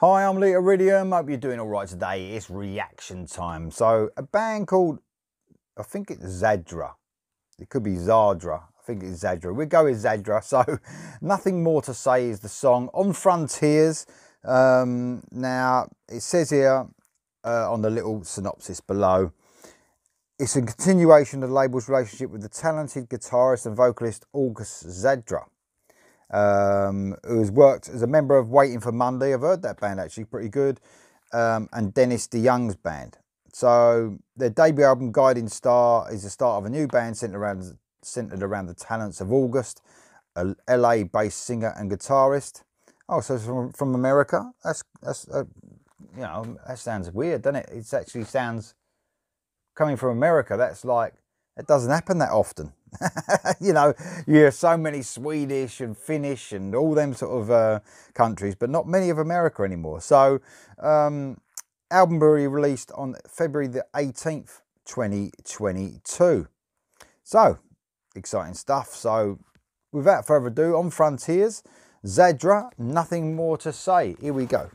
family, Iridium. Hope you're doing all right today. It's reaction time. So, a band called, I think it's Zadra. It could be Zadra. I think it's Zadra. We'll go with Zadra. So, nothing more to say is the song On Frontiers. Um, now, it says here uh, on the little synopsis below it's a continuation of the label's relationship with the talented guitarist and vocalist August Zadra um, who's worked as a member of Waiting for Monday. I've heard that band actually, pretty good. Um, and Dennis DeYoung's band. So their debut album, Guiding Star, is the start of a new band centered around, centered around the talents of August, a LA-based singer and guitarist. Oh, so from, from America? That's that's uh, you know that sounds weird, doesn't it? It actually sounds coming from America. That's like it doesn't happen that often. you know, you hear so many Swedish and Finnish and all them sort of uh, countries, but not many of America anymore. So, um, will released on February the 18th, 2022. So, exciting stuff. So, without further ado, on Frontiers, Zadra, nothing more to say. Here we go.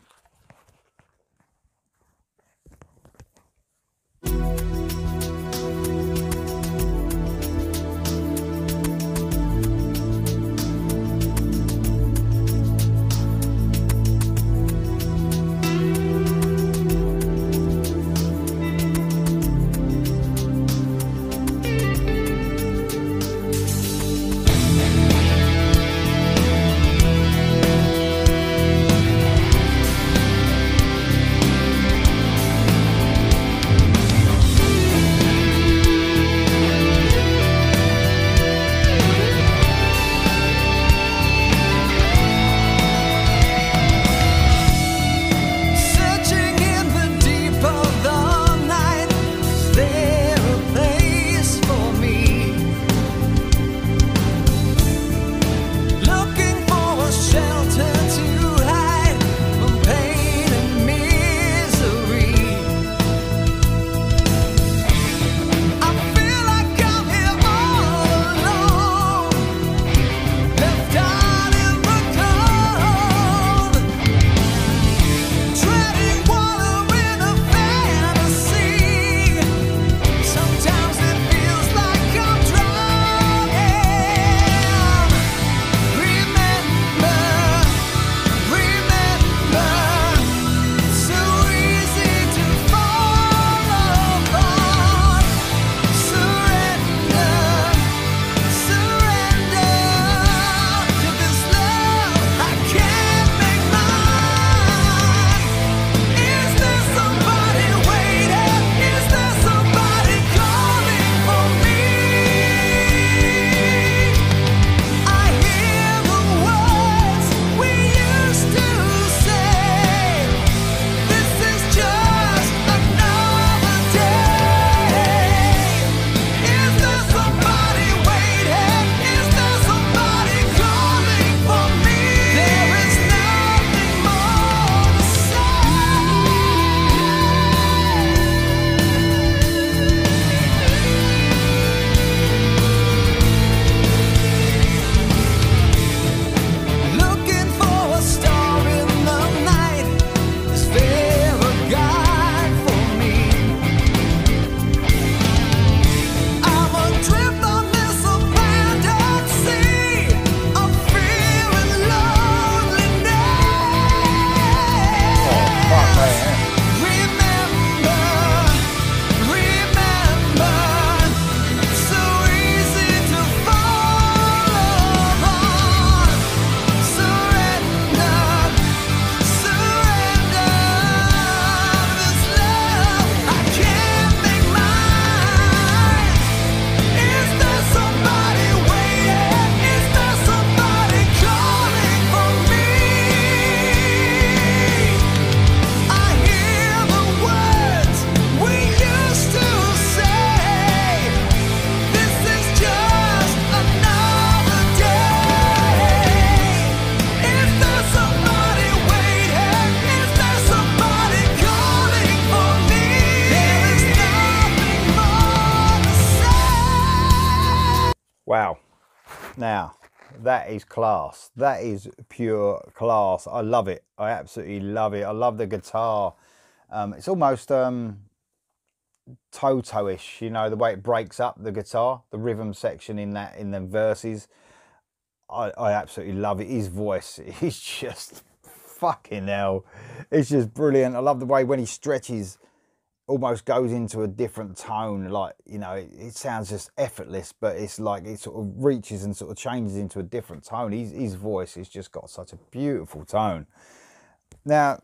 Now, that is class. That is pure class. I love it. I absolutely love it. I love the guitar. Um, it's almost um, Toto-ish, you know, the way it breaks up the guitar, the rhythm section in that in the verses. I, I absolutely love it. His voice is just fucking hell. It's just brilliant. I love the way when he stretches almost goes into a different tone like you know it, it, sounds just effortless but it's like it sort of reaches and sort of changes into a different tone. His, his voice has just got such a beautiful tone. Now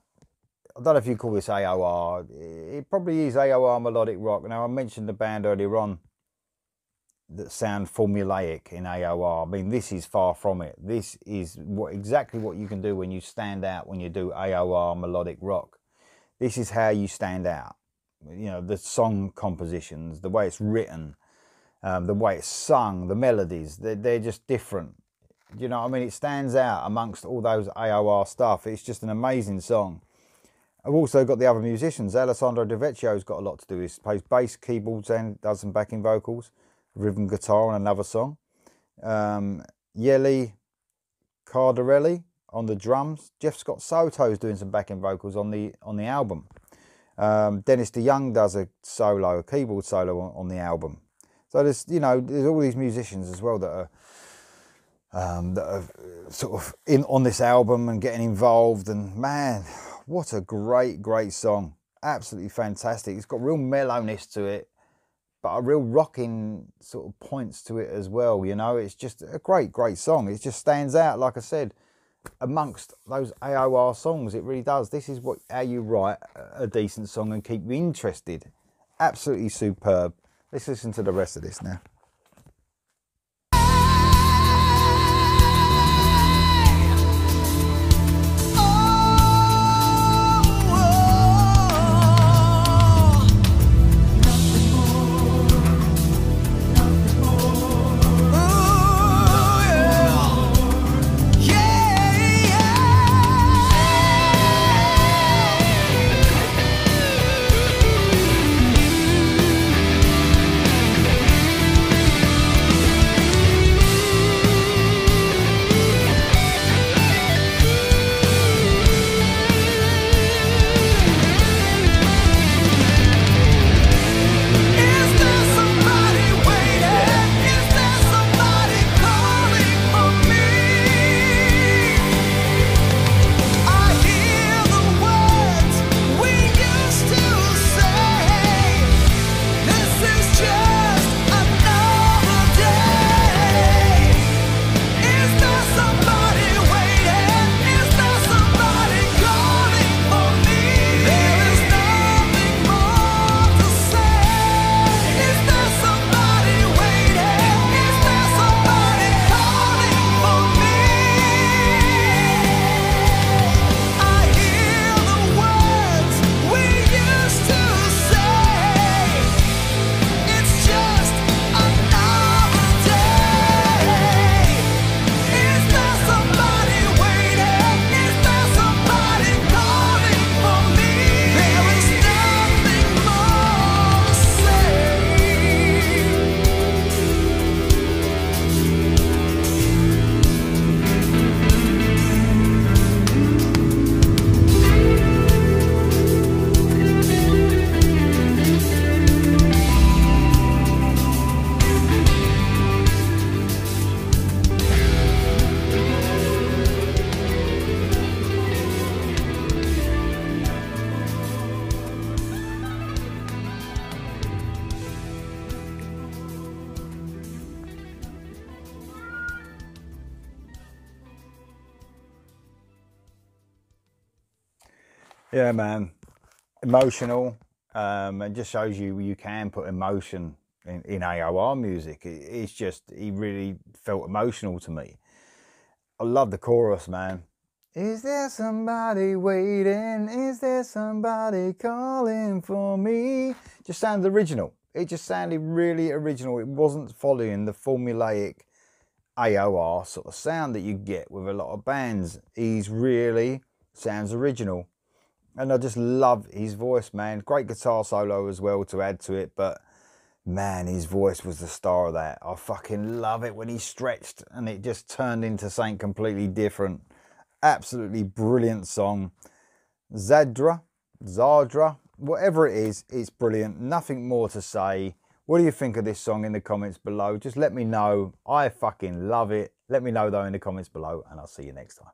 i don't know if you call this aor it probably is aor melodic rock. Now i mentioned the band earlier on that sound formulaic in aor i mean this is far from it. This is what exactly what you can do when you stand out when you do aor melodic rock. This is how you stand out you know the song compositions, the way it's written, um, the way it's sung, the melodies. They're, they're just different. You know, I mean, it stands out amongst all those AOR stuff. It's just an amazing song. I've also got the other musicians. Alessandro Di Vecchio's got a lot to do. He plays bass, keyboards, and does some backing vocals, rhythm guitar on another song. Um, Yeli Cardarelli on the drums. Jeff Scott Soto's doing some backing vocals on the on the album. Um, Dennis DeYoung does a solo, a keyboard solo on, on, the album. So there's, you know, there's all these musicians as well that are um, that are sort of in on this album and getting involved. And man, what a great, great song! Absolutely fantastic. It's got real mellowness to it, but a real rocking sort of points to it as well. You know, it's just a great, great song. It just stands out, like I said amongst those AOR songs. It really does. This is what how you write a decent song and keep you interested. Absolutely superb. Let's listen to the rest of this now. Yeah, man. Emotional. Um, and just shows you you can put emotion in, in AOR music. It, it's just, he really felt emotional to me. I love the chorus, man. Is there somebody waiting? Is there somebody calling for me? Just sounds original. It just sounded really original. It wasn't following the formulaic AOR sort of sound that you get with a lot of bands. He's really sounds original and I just love his voice, man. Great guitar solo as well to add to it, but man, his voice was the star of that. I fucking love it when he stretched and it just turned into something completely different. Absolutely brilliant song. Zadra, Zadra, whatever it is, it's brilliant. Nothing more to say. What do you think of this song in the comments below? Just let me know. I fucking love it. Let me know though in the comments below and I'll see you next time.